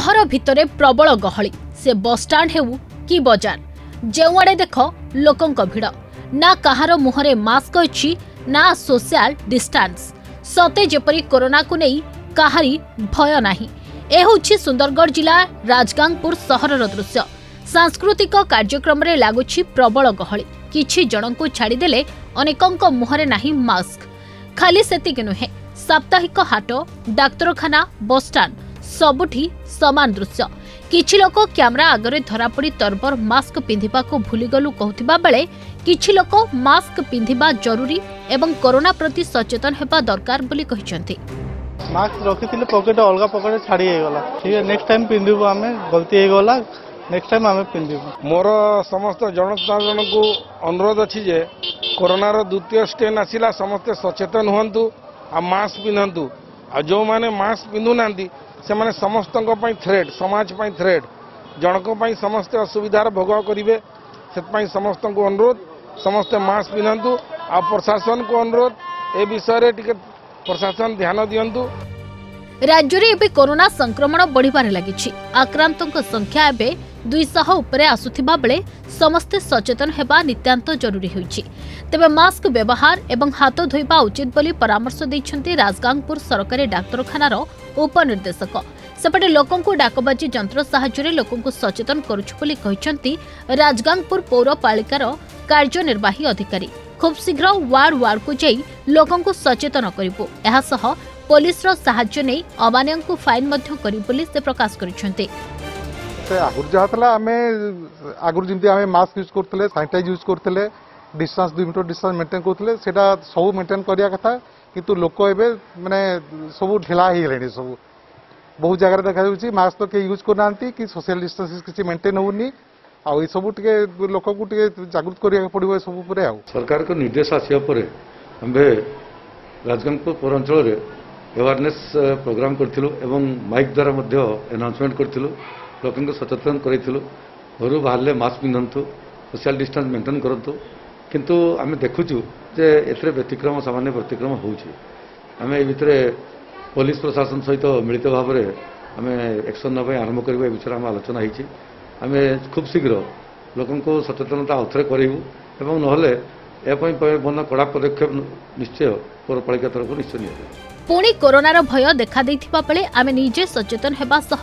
ସହର ଭିତରେ ପ୍ରବଳ ଗହଳି ସେ ବସ୍ଷ୍ଟାଣ୍ଡ ହେଉ କି ବଜାର ଯେଉଁଆଡ଼େ ଦେଖ ଲୋକଙ୍କ ଭିଡ଼ ନା କାହାର ମୁହଁରେ ମାସ୍କ ଅଛି ନା ସୋସିଆଲ ଡିଷ୍ଟାନ୍ସ ସତେ ଯେପରି କରୋନାକୁ ନେଇ କାହାରି ଭୟ ନାହିଁ ଏ ହେଉଛି ସୁନ୍ଦରଗଡ଼ ଜିଲ୍ଲା ରାଜଗାଙ୍ଗପୁର ସହରର ଦୃଶ୍ୟ ସାଂସ୍କୃତିକ କାର୍ଯ୍ୟକ୍ରମରେ ଲାଗୁଛି ପ୍ରବଳ ଗହଳି କିଛି ଜଣଙ୍କୁ ଛାଡ଼ିଦେଲେ ଅନେକଙ୍କ ମୁହଁରେ ନାହିଁ ମାସ୍କ ଖାଲି ସେତିକି ନୁହେଁ ସାପ୍ତାହିକ ହାଟ ଡାକ୍ତରଖାନା ବସ୍ଷ୍ଟାଣ୍ଡ ସବୁଠି ସମାନ ଦୃଶ୍ୟ କିଛି ଲୋକ କ୍ୟାମେରା ଆଗରେ ଧରାପଡ଼ି ତରବର ମାସ୍କ ପିନ୍ଧିବାକୁ ଭୁଲିଗଲୁ କହୁଥିବା ବେଳେ କିଛି ଲୋକ ମାସ୍କ ପିନ୍ଧିବା ଜରୁରୀ ଏବଂ କରୋନା ପ୍ରତି ସଚେତନ ହେବା ଦରକାର ବୋଲି କହିଛନ୍ତି ମାସ୍କ ରଖିଥିଲେ ପକେଟ ଅଲଗା ପକେଟ ଛାଡି ହେଇଗଲା ଠିକ ଅଛି ନେକ୍ସଟ ଟାଇମ୍ ପିନ୍ଧିବୁ ଆମେ ଗଲତି ହେଇଗଲା ନେକ୍ସଟ ଟାଇମ୍ ଆମେ ପିନ୍ଧିବୁ ମୋର ସମସ୍ତ ଜନସାଧାରଣଙ୍କୁ ଅନୁରୋଧ ଅଛି ଯେ କରୋନାର ଦ୍ୱିତୀୟ ଷ୍ଟେନ୍ ଆସିଲା ସମସ୍ତେ ସଚେତନ ହୁଅନ୍ତୁ ଆଉ ମାସ୍କ ପିନ୍ଧନ୍ତୁ ଆଉ ଯେଉଁମାନେ ମାସ୍କ ପିନ୍ଧୁନାହାନ୍ତି ସେମାନେ ସମସ୍ତଙ୍କ ପାଇଁ ଥ୍ରେଟ୍ ସମାଜ ପାଇଁ ଥ୍ରେଟ୍ ଜଣଙ୍କ ପାଇଁ ସମସ୍ତେ ଅସୁବିଧାର ଭୋଗ କରିବେ ସେଥିପାଇଁ ସମସ୍ତଙ୍କୁ ଅନୁରୋଧ ସମସ୍ତେ ମାସ୍କ ପିନ୍ଧନ୍ତୁ ଆଉ ପ୍ରଶାସନକୁ ଅନୁରୋଧ ଏ ବିଷୟରେ ଟିକେ ପ୍ରଶାସନ ଧ୍ୟାନ ଦିଅନ୍ତୁ ରାଜ୍ୟରେ ଏବେ କରୋନା ସଂକ୍ରମଣ ବଢ଼ିବାରେ ଲାଗିଛି ଆକ୍ରାନ୍ତଙ୍କ ସଂଖ୍ୟା ଏବେ ଦୁଇଶହ ଉପରେ ଆସୁଥିବା ବେଳେ ସମସ୍ତେ ସଚେତନ ହେବା ନିତ୍ୟାନ୍ତ ଜରୁରୀ ହୋଇଛି ତେବେ ମାସ୍କ ବ୍ୟବହାର ଏବଂ ହାତ ଧୋଇବା ଉଚିତ ବୋଲି ପରାମର୍ଶ ଦେଇଛନ୍ତି ରାଜଗାଙ୍ଗପୁର ସରକାରୀ ଡାକ୍ତରଖାନାର ଉପନିର୍ଦ୍ଦେଶକ ସେପଟେ ଲୋକଙ୍କୁ ଡାକବାଜି ଯନ୍ତ୍ର ସାହାଯ୍ୟରେ ଲୋକଙ୍କୁ ସଚେତନ କରୁଛୁ ବୋଲି କହିଛନ୍ତି ରାଜଗାଙ୍ଗପୁର ପୌରପାଳିକାର କାର୍ଯ୍ୟନିର୍ବାହୀ ଅଧିକାରୀ ଖୁବ୍ ଶୀଘ୍ର ୱାର୍ଡ ୱାର୍ଡକୁ ଯାଇ ଲୋକଙ୍କୁ ସଚେତନ କରିବୁ ଏହାସହ ପୋଲିସର ସାହାଯ୍ୟ ନେଇ ଅମାନିଆଙ୍କୁ ଫାଇନ୍ ମଧ୍ୟ କରିବୁ ବୋଲି ସେ ପ୍ରକାଶ କରିଛନ୍ତି से आगुरी जहाँ था आम आगुरी जमी आम मास्क यूज करते सानिटाइज यूज करते डिस्टान्स दुई मीटर डिस्टान्स मेन्टेन करते सब मेन्टेन करा कथा कितु लोक एवं मैंने सब ढिला सब बहुत जगार देखा मास्क तो कई यूज करना कि सोशल डिस्टान्स किसी मेन्टेन होनी सबू टे लोक को जागृत करा पड़ो सब सरकार को निर्देश आसापर आम्भे राजगंगपुर पौरांचल अवेयरनेस प्रोग्राम करूँ माइक द्वारा एनाउंसमेंट करूँ ଲୋକଙ୍କୁ ସଚେତନ କରାଇଥିଲୁ ଘରୁ ବାହାରିଲେ ମାସ୍କ ପିନ୍ଧନ୍ତୁ ସୋସିଆଲ ଡିଷ୍ଟାନ୍ସ ମେଣ୍ଟେନ୍ କରନ୍ତୁ କିନ୍ତୁ ଆମେ ଦେଖୁଛୁ ଯେ ଏଥିରେ ବ୍ୟତିକ୍ରମ ସାମାନ୍ୟ ବ୍ୟତିକ୍ରମ ହେଉଛି ଆମେ ଏ ଭିତରେ ପୋଲିସ ପ୍ରଶାସନ ସହିତ ମିଳିତ ଭାବରେ ଆମେ ଆକ୍ସନ୍ ନେବା ପାଇଁ ଆରମ୍ଭ କରିବା ଏ ବିଷୟରେ ଆମ ଆଲୋଚନା ହୋଇଛି ଆମେ ଖୁବ୍ ଶୀଘ୍ର ଲୋକଙ୍କୁ ସଚେତନତା ଆଉଥରେ କରାଇବୁ ଏବଂ ନହେଲେ ଏପାଇଁ ବର୍ଣ୍ଣ କଡ଼ା ପଦକ୍ଷେପ ନିଶ୍ଚୟ ପୌରପାଳିକା ତରଫରୁ ନିଶ୍ଚୟ ନିଆଯିବ ପୁଣି କରୋନାର ଭୟ ଦେଖାଦେଇଥିବା ବେଳେ ଆମେ ନିଜେ ସଚେତନ ହେବା ସହ